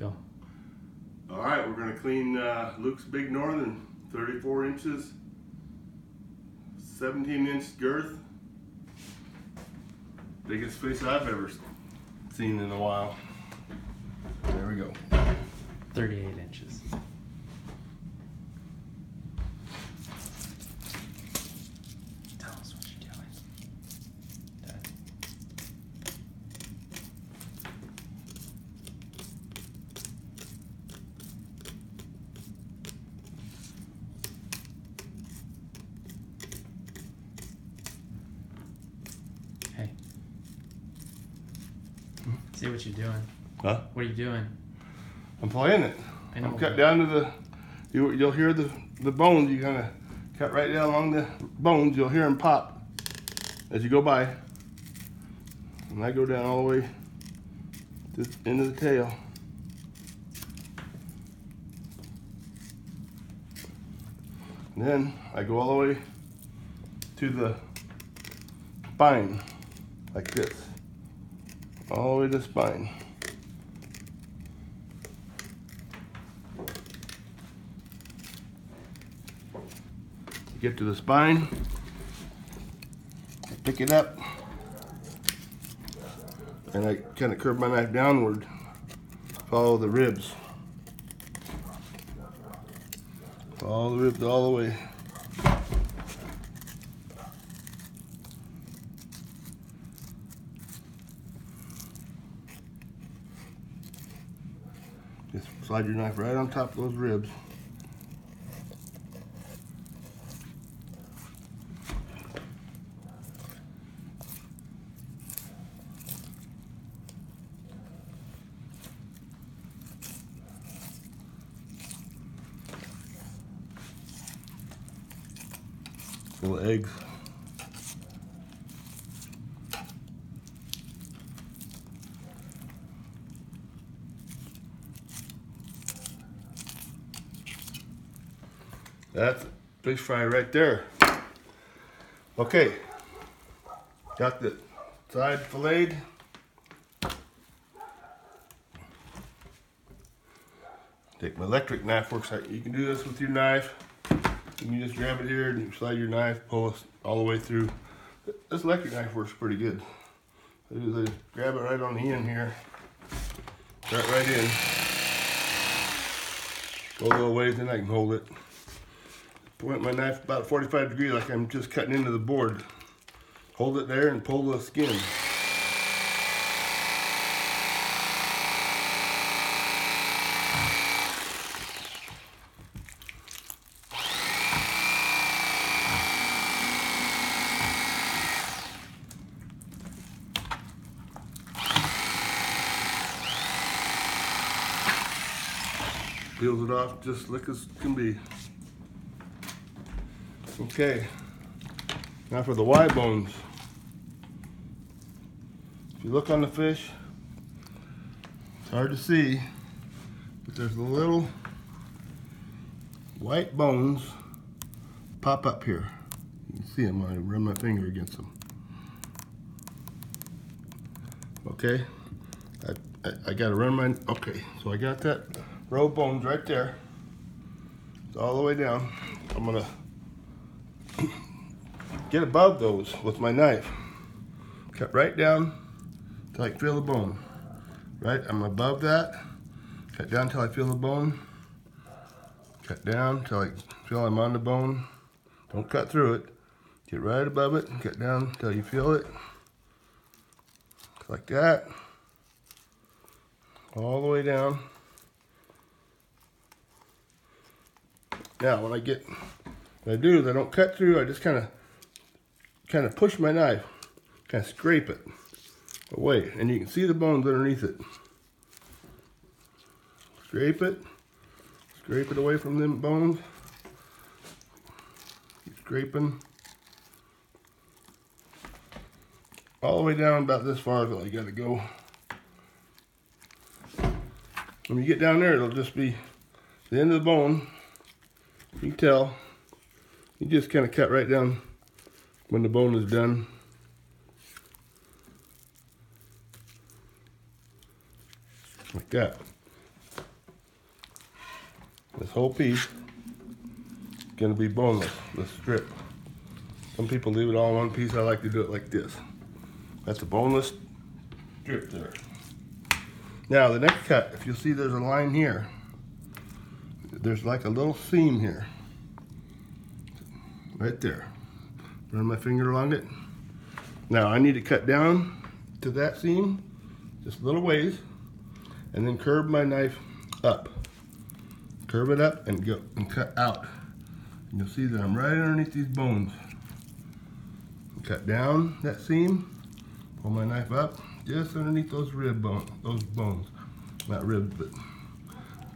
Go. All right, we're gonna clean uh, Luke's Big Northern, 34 inches, 17 inch girth. Biggest fish I've ever seen in a while. There we go. 38 inches. Tell us what you're doing. Dad. Hey. See what you're doing. Huh? What are you doing? I'm playing it. I know. I'm cut down to the. You, you'll hear the the bones. You kind of cut right down along the bones. You'll hear them pop as you go by. And I go down all the way to the end of the tail. And then I go all the way to the spine, like this, all the way to the spine. get to the spine, pick it up, and I kind of curve my knife downward, follow the ribs. Follow the ribs all the way. Just slide your knife right on top of those ribs. Little eggs. That's fish fry right there. Okay. Got the side filleted. Take my electric knife works like you can do this with your knife. You just grab it here and you slide your knife, pull it all the way through. This electric knife works pretty good. I grab it right on the end here, right right in. Go a little ways, then I can hold it. Point my knife about 45 degrees like I'm just cutting into the board. Hold it there and pull the skin. Peels it off just slick as can be. Okay, now for the Y bones. If you look on the fish, it's hard to see, but there's the little white bones pop up here. You can see them I run my finger against them. Okay, I, I, I gotta run my, okay, so I got that row bones right there. It's all the way down. I'm gonna get above those with my knife. Cut right down till I feel the bone. Right, I'm above that. Cut down till I feel the bone. Cut down till I feel I'm on the bone. Don't cut through it. Get right above it. Cut down till you feel it. Like that. All the way down. Now, when I get, what I do is I don't cut through, I just kind of, kind of push my knife, kind of scrape it away, and you can see the bones underneath it. Scrape it, scrape it away from them bones. Keep scraping. All the way down about this far is all you gotta go. When you get down there, it'll just be the end of the bone. You can tell. You just kind of cut right down when the bone is done. Like that. This whole piece is gonna be boneless, the strip. Some people leave it all in one piece. I like to do it like this. That's a boneless strip there. Now the next cut, if you'll see there's a line here. There's like a little seam here. Right there. Run my finger along it. Now I need to cut down to that seam, just a little ways, and then curve my knife up. Curve it up and go and cut out. And you'll see that I'm right underneath these bones. Cut down that seam, pull my knife up, just underneath those rib bones, those bones. Not ribs, but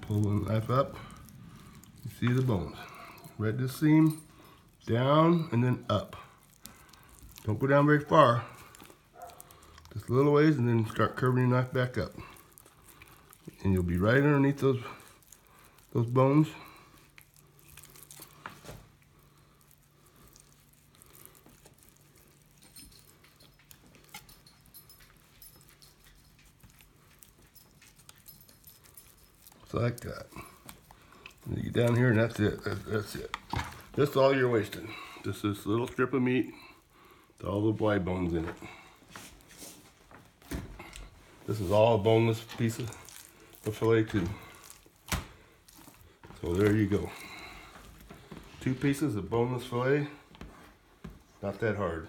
pull the knife up. You see the bones. Right this seam, down and then up. Don't go down very far. Just a little ways and then start curving your knife back up. And you'll be right underneath those those bones. Like that. And you get down here and that's it. That's, that's it. That's all you're wasting. Just this little strip of meat with all the wide bones in it. This is all a boneless piece of, of filet too. So there you go. Two pieces of boneless filet. Not that hard.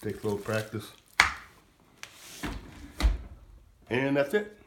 Takes a little practice. And that's it.